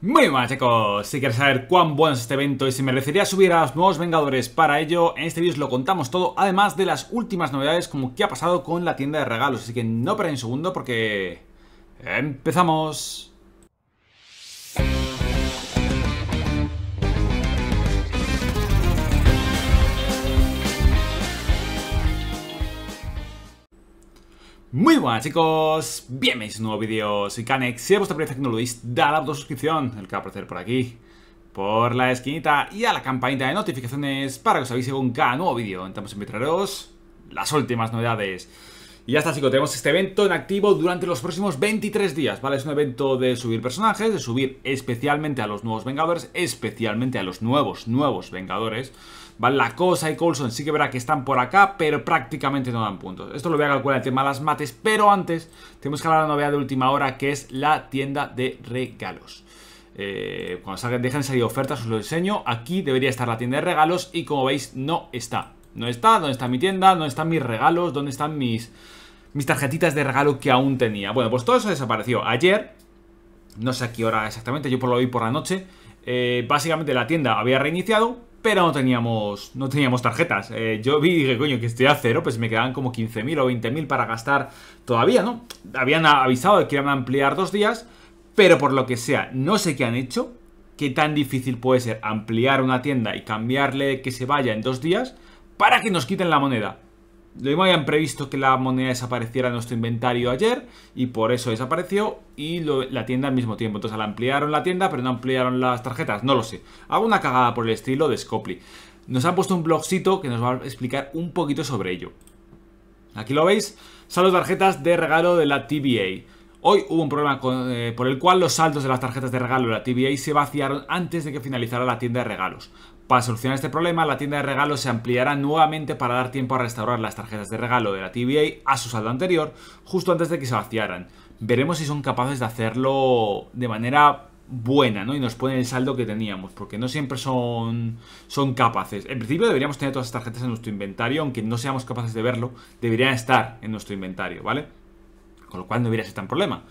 Muy buenas chicos, si quieres saber cuán bueno es este evento y si merecería subir a los nuevos Vengadores para ello, en este vídeo os lo contamos todo, además de las últimas novedades como qué ha pasado con la tienda de regalos, así que no perdáis un segundo porque... ¡Empezamos! Muy buenas chicos, bienvenidos a un nuevo vídeo, soy Canex, si primera vez que no veis, dale a la suscripción, el que va a aparecer por aquí, por la esquinita y a la campanita de notificaciones para que os avise con cada nuevo vídeo. Entramos en traeros las últimas novedades. Y ya está chicos, tenemos este evento en activo durante los próximos 23 días, ¿vale? Es un evento de subir personajes, de subir especialmente a los nuevos Vengadores, especialmente a los nuevos, nuevos Vengadores. ¿Vale? La cosa y Coulson sí que verá que están por acá, pero prácticamente no dan puntos. Esto lo voy a calcular el tema de las mates, pero antes tenemos que hablar de la novedad de última hora, que es la tienda de regalos. Eh, cuando salgan, dejen salir ofertas os lo enseño. Aquí debería estar la tienda de regalos y como veis no está. No está, ¿dónde está mi tienda? ¿Dónde están mis regalos? ¿Dónde están mis, mis tarjetitas de regalo que aún tenía? Bueno, pues todo eso desapareció. Ayer, no sé a qué hora exactamente, yo por lo vi por la noche, eh, básicamente la tienda había reiniciado, pero no teníamos, no teníamos tarjetas. Eh, yo vi y dije, coño, que estoy a cero, pues me quedaban como 15.000 o 20.000 para gastar todavía, ¿no? Habían avisado de que iban a ampliar dos días, pero por lo que sea, no sé qué han hecho, qué tan difícil puede ser ampliar una tienda y cambiarle que se vaya en dos días para que nos quiten la moneda. Lo habían previsto que la moneda desapareciera en nuestro inventario ayer y por eso desapareció y la tienda al mismo tiempo. Entonces la ampliaron la tienda pero no ampliaron las tarjetas, no lo sé. Hago una cagada por el estilo de Scopely. Nos han puesto un blogcito que nos va a explicar un poquito sobre ello. Aquí lo veis, son las tarjetas de regalo de la TBA. Hoy hubo un problema eh, por el cual los saldos de las tarjetas de regalo de la TBA se vaciaron antes de que finalizara la tienda de regalos. Para solucionar este problema, la tienda de regalos se ampliará nuevamente para dar tiempo a restaurar las tarjetas de regalo de la TBA a su saldo anterior, justo antes de que se vaciaran. Veremos si son capaces de hacerlo de manera buena, ¿no? Y nos ponen el saldo que teníamos, porque no siempre son, son capaces. En principio deberíamos tener todas las tarjetas en nuestro inventario, aunque no seamos capaces de verlo, deberían estar en nuestro inventario, ¿vale? con lo cual no debería ser tan problema.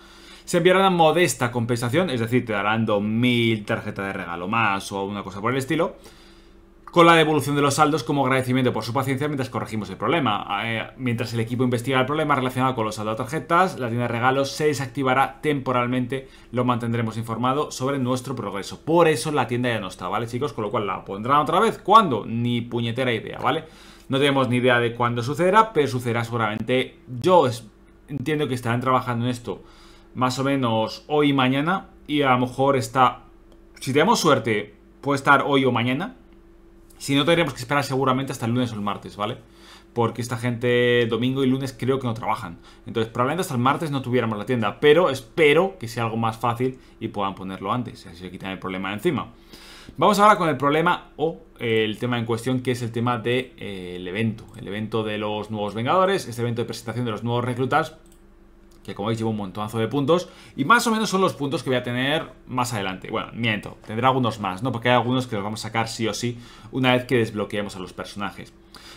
Se enviará una modesta compensación, es decir, te darán 2.000 tarjetas de regalo más o una cosa por el estilo, con la devolución de los saldos como agradecimiento por su paciencia mientras corregimos el problema. Eh, mientras el equipo investiga el problema relacionado con los saldos de tarjetas, la tienda de regalos se desactivará temporalmente, lo mantendremos informado sobre nuestro progreso. Por eso la tienda ya no está, ¿vale chicos? Con lo cual la pondrán otra vez. ¿Cuándo? Ni puñetera idea, ¿vale? No tenemos ni idea de cuándo sucederá, pero sucederá seguramente. Yo entiendo que estarán trabajando en esto más o menos hoy y mañana. Y a lo mejor está... Si tenemos suerte, puede estar hoy o mañana. Si no, tendremos que esperar seguramente hasta el lunes o el martes, ¿vale? Porque esta gente domingo y lunes creo que no trabajan. Entonces, probablemente hasta el martes no tuviéramos la tienda. Pero espero que sea algo más fácil y puedan ponerlo antes. Así se quitan el problema de encima. Vamos ahora con el problema o el tema en cuestión, que es el tema del de, eh, evento. El evento de los nuevos Vengadores, este evento de presentación de los nuevos reclutas, que como veis lleva un montonazo de puntos, y más o menos son los puntos que voy a tener más adelante. Bueno, miento, tendrá algunos más, ¿no? Porque hay algunos que los vamos a sacar sí o sí una vez que desbloqueemos a los personajes.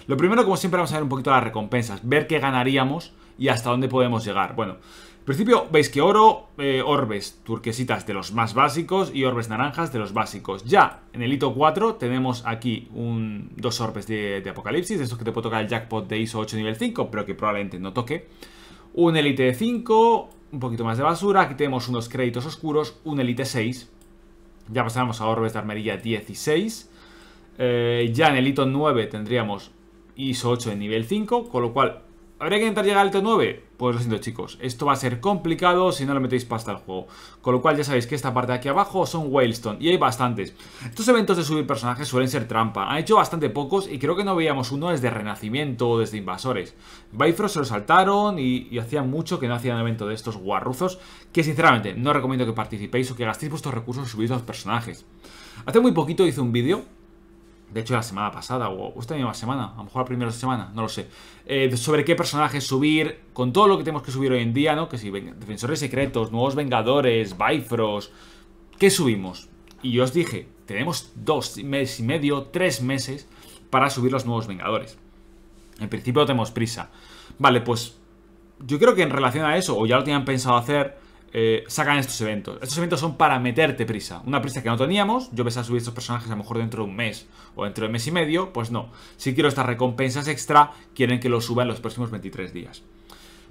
Lo primero, como siempre, vamos a ver un poquito las recompensas, ver qué ganaríamos y hasta dónde podemos llegar. Bueno, en principio veis que oro, eh, orbes turquesitas de los más básicos y orbes naranjas de los básicos. Ya en el hito 4 tenemos aquí un, dos orbes de, apocalipsis, de estos que te puede tocar el jackpot de ISO 8 nivel 5, pero que probablemente no toque. Un elite de 5, un poquito más de basura, aquí tenemos unos créditos oscuros, un elite 6. Ya pasamos a orbes de armería 16. Eh, ya en el hito 9 tendríamos ISO 8 de nivel 5, con lo cual ¿Habría que intentar llegar al T9? Pues lo siento chicos, esto va a ser complicado si no le metéis pasta al juego. Con lo cual ya sabéis que esta parte de aquí abajo son Whalestone y hay bastantes. Estos eventos de subir personajes suelen ser trampa. Han hecho bastante pocos y creo que no veíamos uno desde Renacimiento o desde Invasores. Bifrost se lo saltaron y, y hacían mucho que no hacían evento de estos guarruzos que sinceramente no recomiendo que participéis o que gastéis vuestros recursos en subir los personajes. Hace muy poquito hice un vídeo de hecho la semana pasada o esta misma semana, a lo mejor la primera semana, no lo sé, eh, sobre qué personajes subir, con todo lo que tenemos que subir hoy en día, ¿no? Que si Defensores Secretos, Nuevos Vengadores, Bifrost, ¿qué subimos? Y yo os dije, tenemos dos meses y medio, tres meses para subir los Nuevos Vengadores. En principio tenemos prisa. Vale, pues yo creo que en relación a eso, o ya lo tenían pensado hacer, eh, sacan estos eventos. Estos eventos son para meterte prisa. Una prisa que no teníamos. Yo pensaba subir estos personajes a lo mejor dentro de un mes o dentro de mes y medio. Pues no. Si quiero estas recompensas extra, quieren que lo suba en los próximos 23 días.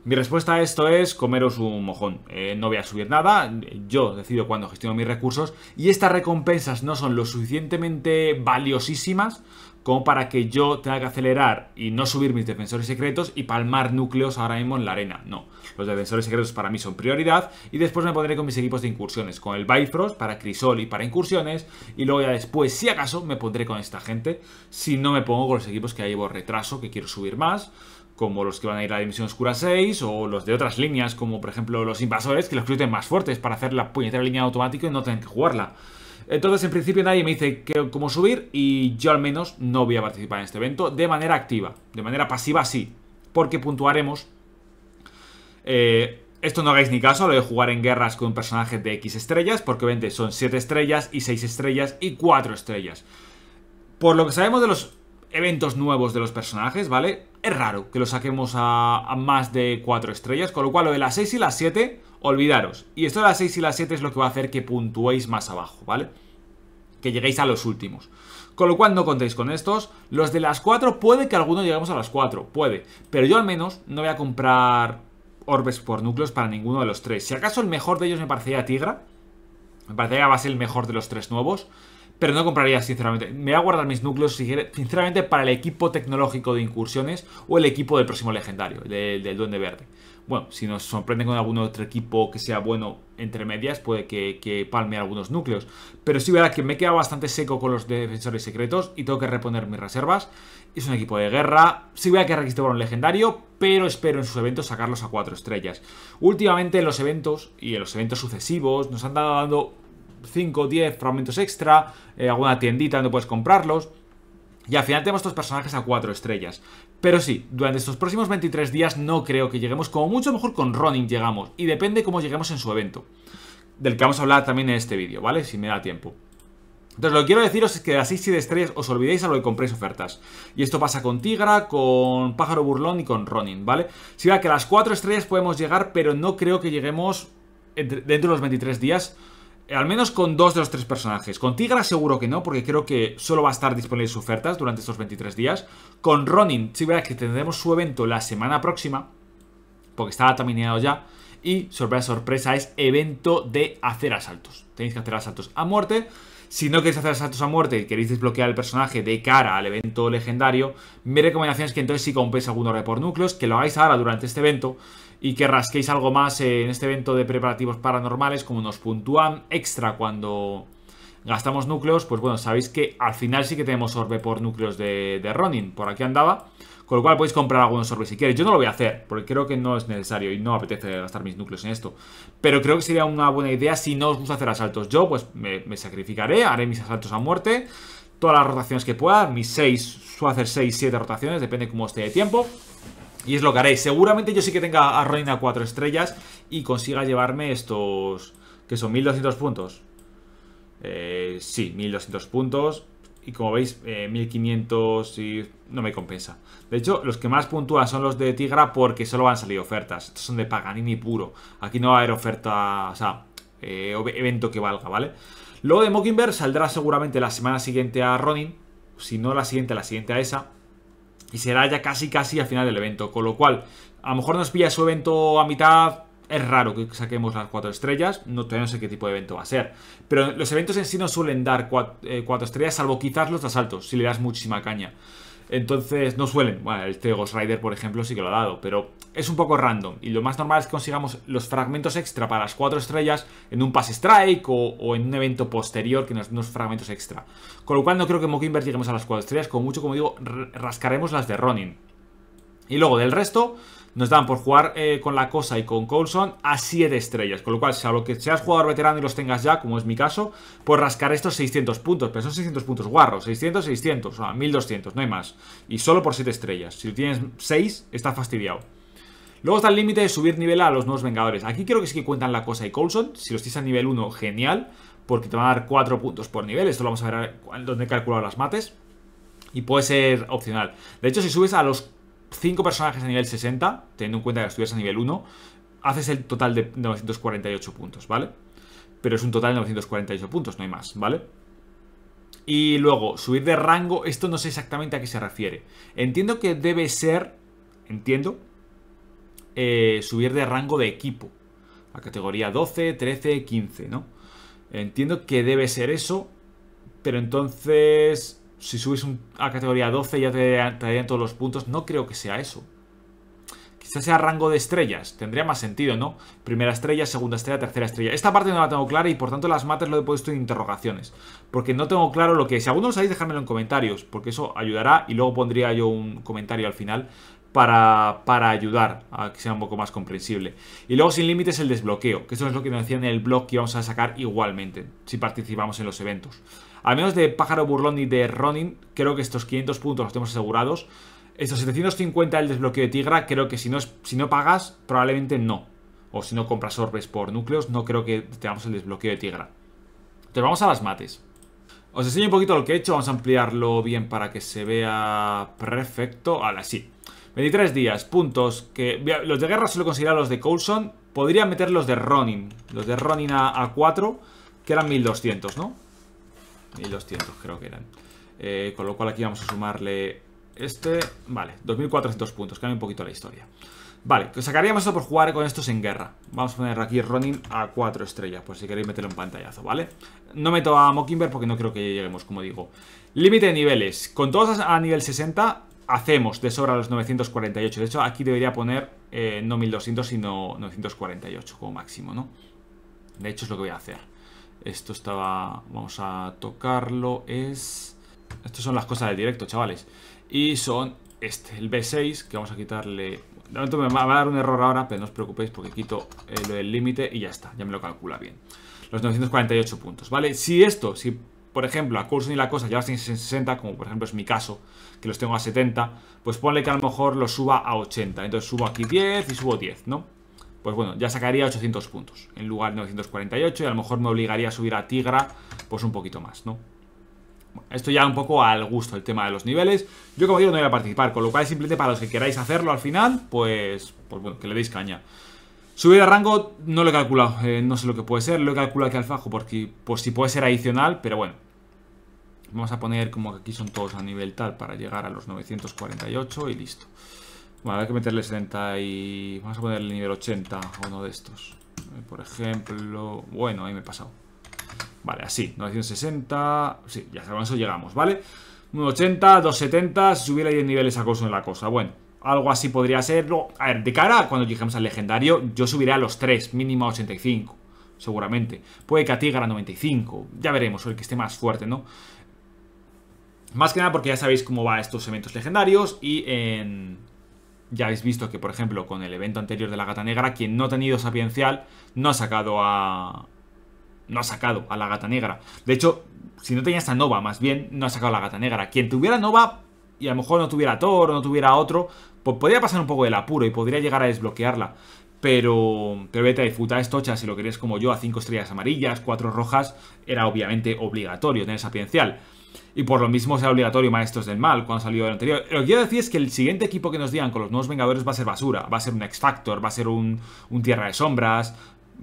Mi respuesta a esto es comeros un mojón. Eh, no voy a subir nada, yo decido cuándo gestiono mis recursos y estas recompensas no son lo suficientemente valiosísimas como para que yo tenga que acelerar y no subir mis defensores secretos y palmar núcleos ahora mismo en la arena. No, los defensores secretos para mí son prioridad y después me pondré con mis equipos de incursiones, con el Bifrost para Crisol y para incursiones y luego ya después, si acaso, me pondré con esta gente, si no me pongo con los equipos que ya llevo retraso, que quiero subir más como los que van a ir a la Dimensión Oscura 6, o los de otras líneas, como por ejemplo los invasores, que los tienen más fuertes para hacer la puñetera línea automática y no tener que jugarla. Entonces, en principio nadie me dice cómo subir y yo al menos no voy a participar en este evento de manera activa. De manera pasiva sí, porque puntuaremos... Eh, esto no hagáis ni caso, lo de jugar en guerras con un personaje de X estrellas, porque obviamente son 7 estrellas y 6 estrellas y 4 estrellas. Por lo que sabemos de los eventos nuevos de los personajes, ¿vale? Es raro que lo saquemos a, más de 4 estrellas, con lo cual lo de las 6 y las 7, olvidaros. Y esto de las 6 y las 7 es lo que va a hacer que puntuéis más abajo, ¿vale? Que lleguéis a los últimos. Con lo cual no contéis con estos. Los de las 4 puede que alguno lleguemos a las 4, puede. Pero yo al menos no voy a comprar orbes por núcleos para ninguno de los tres. Si acaso el mejor de ellos me parecería Tigra. Me parecería que va a ser el mejor de los tres nuevos. Pero no compraría, sinceramente. Me voy a guardar mis núcleos, sinceramente, para el equipo tecnológico de incursiones o el equipo del próximo legendario, del, Duende Verde. Bueno, si nos sorprenden con algún otro equipo que sea bueno entre medias, puede que, palme algunos núcleos. Pero sí, verá que me he quedado bastante seco con los defensores secretos y tengo que reponer mis reservas. Es un equipo de guerra. Sí voy a querer que un legendario, pero espero en sus eventos sacarlos a 4 estrellas. Últimamente en los eventos y en los eventos sucesivos nos han dado dando 5 o 10 fragmentos extra, eh, alguna tiendita donde puedes comprarlos. Y al final tenemos estos personajes a 4 estrellas. Pero sí, durante estos próximos 23 días no creo que lleguemos, como mucho mejor con Ronin llegamos. Y depende cómo lleguemos en su evento. Del que vamos a hablar también en este vídeo, ¿vale? Si me da tiempo. Entonces lo que quiero deciros es que de las 6 y de estrellas os olvidéis a lo que compréis ofertas. Y esto pasa con Tigra, con Pájaro Burlón y con Ronin, ¿vale? Si vea que a las 4 estrellas podemos llegar, pero no creo que lleguemos dentro de los 23 días al menos con dos de los tres personajes. Con Tigra seguro que no, porque creo que solo va a estar disponible sus ofertas durante estos 23 días. Con Ronin, sí verá que tendremos su evento la semana próxima, porque está terminado ya. Y, sorpresa, sorpresa, es evento de hacer asaltos. Tenéis que hacer asaltos a muerte. Si no queréis hacer asaltos a muerte y queréis desbloquear el personaje de cara al evento legendario, mi recomendación es que entonces sí compréis alguno ore por núcleos, que lo hagáis ahora durante este evento y que rasquéis algo más en este evento de preparativos paranormales, como nos puntúan extra cuando gastamos núcleos, pues bueno, sabéis que al final sí que tenemos orbe por núcleos de, Ronin, por aquí andaba, con lo cual podéis comprar algunos orbes si queréis. Yo no lo voy a hacer, porque creo que no es necesario y no apetece gastar mis núcleos en esto. Pero creo que sería una buena idea si no os gusta hacer asaltos. Yo pues me, me sacrificaré, haré mis asaltos a muerte, todas las rotaciones que pueda, mis 6, suelo hacer 6, 7 rotaciones, depende cómo esté de tiempo. Y es lo que haré. Seguramente yo sí que tenga a Ronin a 4 estrellas y consiga llevarme estos... que son 1200 puntos. Eh, sí, 1200 puntos. Y como veis, 1500 eh, y no me compensa. De hecho, los que más puntúan son los de Tigra porque solo van a salir ofertas. Estos son de Paganini puro. Aquí no va a haber oferta, o sea, eh, evento que valga, ¿vale? Luego de Mockingbird saldrá seguramente la semana siguiente a Ronin. Si no la siguiente, la siguiente a esa. Y será ya casi casi al final del evento. Con lo cual, a lo mejor nos pilla su evento a mitad. Es raro que saquemos las cuatro estrellas. No, todavía no sé qué tipo de evento va a ser. Pero los eventos en sí no suelen dar eh, cuatro, estrellas, salvo quizás los asaltos, si le das muchísima caña. Entonces no suelen. Bueno, este Ghost Rider, por ejemplo, sí que lo ha dado. Pero es un poco random. Y lo más normal es que consigamos los fragmentos extra para las cuatro estrellas en un Pass Strike o, en un evento posterior que nos unos fragmentos extra. Con lo cual no creo que Mockingbird lleguemos a las cuatro estrellas. Como mucho, como digo, rascaremos las de Ronin. Y luego del resto, nos dan por jugar eh, con la cosa y con Coulson a 7 estrellas. Con lo cual, si a lo que seas jugador veterano y los tengas ya, como es mi caso, pues rascar estos 600 puntos. Pero son 600 puntos guarros. 600, 600, o sea, 1200, no hay más. Y solo por 7 estrellas. Si tienes 6, está fastidiado. Luego está el límite de subir nivel a los nuevos Vengadores. Aquí creo que sí que cuentan la cosa y Coulson. Si los tienes a nivel 1, genial. Porque te van a dar 4 puntos por nivel. Esto lo vamos a ver donde he calculado las mates. Y puede ser opcional. De hecho, si subes a los 5 personajes a nivel 60, teniendo en cuenta que estuvieras a nivel 1, haces el total de 948 puntos, ¿vale? Pero es un total de 948 puntos, no hay más, ¿vale? Y luego, subir de rango, esto no sé exactamente a qué se refiere. Entiendo que debe ser, entiendo, eh, subir de rango de equipo. A categoría 12, 13, 15, ¿no? Entiendo que debe ser eso, pero entonces, si subes a categoría 12 ya te, te darían todos los puntos. No creo que sea eso. Quizás sea rango de estrellas. Tendría más sentido, ¿no? Primera estrella, segunda estrella, tercera estrella. Esta parte no la tengo clara y por tanto las mates lo he puesto en interrogaciones. Porque no tengo claro lo que es. Si alguno lo sabéis, dejármelo en comentarios. Porque eso ayudará y luego pondría yo un comentario al final para, para, ayudar a que sea un poco más comprensible. Y luego sin límites el desbloqueo, que eso es lo que nos decían en el blog que íbamos a sacar igualmente, si participamos en los eventos. Al menos de Pájaro Burlón y de Ronin, creo que estos 500 puntos los tenemos asegurados. Estos 750 el desbloqueo de Tigra, creo que si no, si no pagas, probablemente no. O si no compras orbes por núcleos, no creo que tengamos el desbloqueo de Tigra. Entonces vamos a las mates. Os enseño un poquito lo que he hecho, vamos a ampliarlo bien para que se vea perfecto. Ahora sí. 23 días, puntos. que Los de guerra suelo considerar los de Coulson. Podría meter los de Ronin. Los de Ronin a, 4, que eran 1200, ¿no? 1200 creo que eran. Eh, con lo cual aquí vamos a sumarle este, vale, 2400 puntos, cambia un poquito la historia Vale, sacaríamos esto por jugar con estos en guerra Vamos a poner aquí Ronin a 4 estrellas Por si queréis meterlo en pantallazo, ¿vale? No meto a Mockingbird porque no creo que lleguemos, como digo Límite de niveles Con todos a nivel 60 hacemos de sobra los 948 De hecho, aquí debería poner eh, no 1200, sino 948 como máximo, ¿no? De hecho, es lo que voy a hacer Esto estaba... Vamos a tocarlo, es... Estas son las cosas del directo, chavales y son este, el B6, que vamos a quitarle... De momento me va a dar un error ahora, pero no os preocupéis porque quito el límite y ya está, ya me lo calcula bien. Los 948 puntos, ¿vale? Si esto, si por ejemplo a Coulson y la cosa ya los tienes en 60, como por ejemplo es mi caso, que los tengo a 70, pues ponle que a lo mejor los suba a 80. Entonces subo aquí 10 y subo 10, ¿no? Pues bueno, ya sacaría 800 puntos en lugar de 948 y a lo mejor me obligaría a subir a Tigra pues un poquito más, ¿no? Esto ya un poco al gusto el tema de los niveles. Yo como digo no voy a participar, con lo cual simplemente para los que queráis hacerlo al final, pues, pues bueno, que le deis caña. Subir de rango no lo he calculado, eh, no sé lo que puede ser, lo he calculado aquí al fajo porque por si puede ser adicional, pero bueno. Vamos a poner como que aquí son todos a nivel tal para llegar a los 948 y listo. Bueno, hay que meterle 70 y... Vamos a ponerle el nivel 80 a uno de estos. Eh, por ejemplo... Bueno, ahí me he pasado. Vale, así, 960 Sí, ya con eso llegamos, ¿vale? 180, 270 Subir ahí en niveles a costo de la cosa Bueno, algo así podría serlo A ver, de cara cuando lleguemos al legendario Yo subiré a los 3, mínimo a 85 Seguramente Puede que a Tigra a 95 Ya veremos, el que esté más fuerte, ¿no? Más que nada porque ya sabéis cómo va estos eventos legendarios Y en... Ya habéis visto que, por ejemplo, con el evento anterior de la gata negra Quien no ha tenido sapiencial No ha sacado a no ha sacado a la gata negra. De hecho, si no tenía esta Nova, más bien, no ha sacado a la gata negra. Quien tuviera Nova y a lo mejor no tuviera Thor o no tuviera otro, pues podría pasar un poco del apuro y podría llegar a desbloquearla. Pero, pero vete de futa estocha, si lo querías como yo, a 5 estrellas amarillas, 4 rojas, era obviamente obligatorio tener sapiencial. Y por lo mismo sea obligatorio Maestros del Mal cuando salió el anterior. Lo que quiero decir es que el siguiente equipo que nos digan con los nuevos Vengadores va a ser basura. Va a ser un X-Factor, va a ser un, un Tierra de Sombras,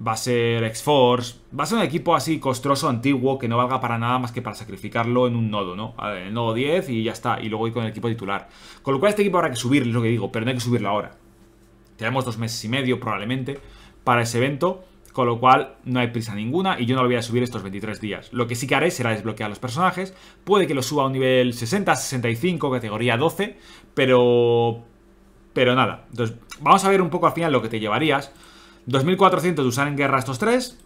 va a ser X-Force, va a ser un equipo así costroso, antiguo, que no valga para nada más que para sacrificarlo en un nodo, ¿no? En el nodo 10 y ya está, y luego ir con el equipo titular. Con lo cual este equipo habrá que subirlo, es lo que digo, pero no hay que subirlo ahora. Tenemos dos meses y medio probablemente para ese evento, con lo cual no hay prisa ninguna y yo no lo voy a subir estos 23 días. Lo que sí que haré será desbloquear los personajes, puede que lo suba a un nivel 60, 65, categoría 12, pero... Pero nada, entonces vamos a ver un poco al final lo que te llevarías 2400 de usar en guerra estos tres.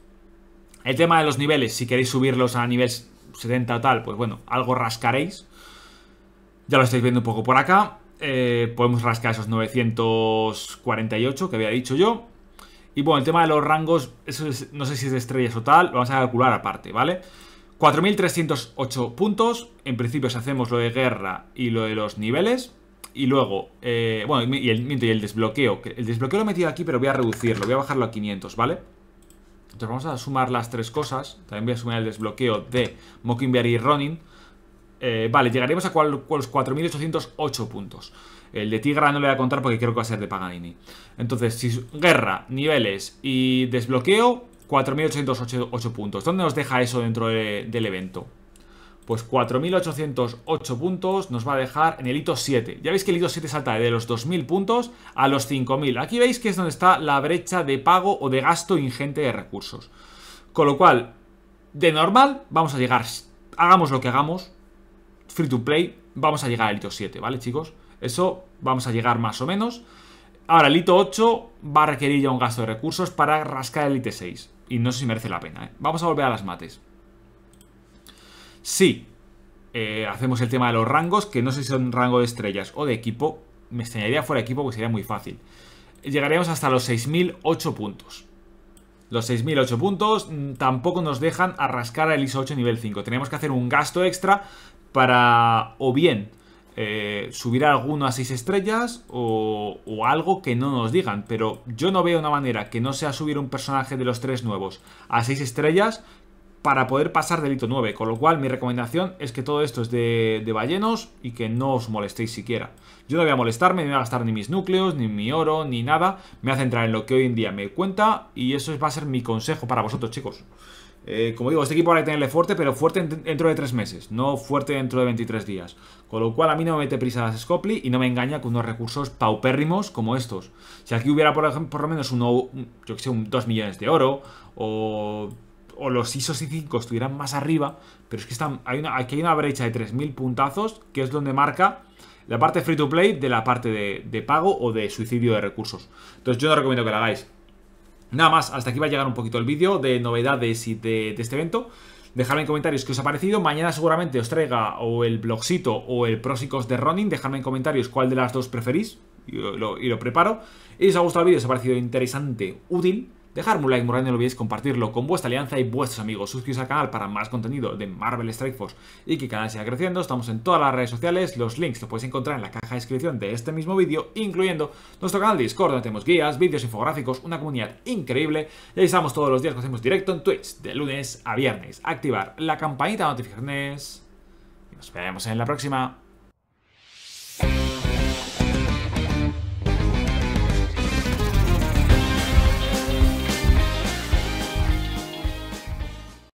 El tema de los niveles, si queréis subirlos a nivel 70 o tal, pues bueno, algo rascaréis. Ya lo estáis viendo un poco por acá. Eh, podemos rascar esos 948 que había dicho yo. Y bueno, el tema de los rangos, eso no sé si es de estrellas o tal, lo vamos a calcular aparte, ¿vale? 4.308 puntos. En principio, si hacemos lo de guerra y lo de los niveles, y luego, eh, bueno, y el, y el desbloqueo. El desbloqueo lo he metido aquí, pero voy a reducirlo. Voy a bajarlo a 500, ¿vale? Entonces vamos a sumar las tres cosas. También voy a sumar el desbloqueo de Mockingbird y Ronin. Eh, vale, llegaremos a los 4.808 puntos. El de Tigra no le voy a contar porque creo que va a ser de Paganini. Entonces, si guerra, niveles y desbloqueo, 4.808 puntos. ¿Dónde nos deja eso dentro del evento? Pues 4.808 puntos nos va a dejar en el hito 7. Ya veis que el hito 7 salta de los 2.000 puntos a los 5.000. Aquí veis que es donde está la brecha de pago o de gasto ingente de recursos. Con lo cual, de normal, vamos a llegar, hagamos lo que hagamos, free to play, vamos a llegar al hito 7, ¿vale chicos? Eso vamos a llegar más o menos. Ahora, el hito 8 va a requerir ya un gasto de recursos para rascar el hito 6. Y no sé si merece la pena, ¿eh? Vamos a volver a las mates. Sí, eh, hacemos el tema de los rangos, que no sé si son rango de estrellas o de equipo. Me extrañaría fuera equipo porque sería muy fácil. Llegaremos hasta los 6.008 puntos. Los 6.008 puntos mm, tampoco nos dejan arrascar al ISO 8 nivel 5. Tenemos que hacer un gasto extra para o bien eh, subir alguno a 6 estrellas o, o, algo que no nos digan. Pero yo no veo una manera que no sea subir un personaje de los tres nuevos a 6 estrellas para poder pasar delito 9. Con lo cual, mi recomendación es que todo esto es de, ballenos y que no os molestéis siquiera. Yo no voy a molestarme, ni voy a gastar ni mis núcleos, ni mi oro, ni nada. Me voy a centrar en lo que hoy en día me cuenta y eso va a ser mi consejo para vosotros, chicos. Eh, como digo, este equipo hay que tenerle fuerte, pero fuerte dentro de 3 meses, no fuerte dentro de 23 días. Con lo cual a mí no me mete prisa las Scopely y no me engaña con unos recursos paupérrimos como estos. Si aquí hubiera, por ejemplo, por lo menos uno, yo que sé, un 2 millones de oro o o los ISOs y 5 estuvieran más arriba, pero es que están, aquí hay una brecha de 3.000 puntazos, que es donde marca la parte free to play de la parte de, pago o de suicidio de recursos. Entonces yo no recomiendo que la hagáis. Nada más, hasta aquí va a llegar un poquito el vídeo de novedades y de, este evento. Dejadme en comentarios qué os ha parecido. Mañana seguramente os traiga o el blogcito o el próxicos de Ronin. Dejadme en comentarios cuál de las dos preferís y lo, lo preparo. Y si os ha gustado el vídeo, os ha parecido interesante, útil, Dejarme un like, muy no olvidéis compartirlo con vuestra alianza y vuestros amigos. Suscribiros al canal para más contenido de Marvel Strike Force y que el canal siga creciendo. Estamos en todas las redes sociales, los links los podéis encontrar en la caja de descripción de este mismo vídeo, incluyendo nuestro canal de Discord, donde tenemos guías, vídeos infográficos, una comunidad increíble. Y ahí estamos todos los días que hacemos directo en Twitch, de lunes a viernes. Activar la campanita de notificaciones y nos vemos en la próxima.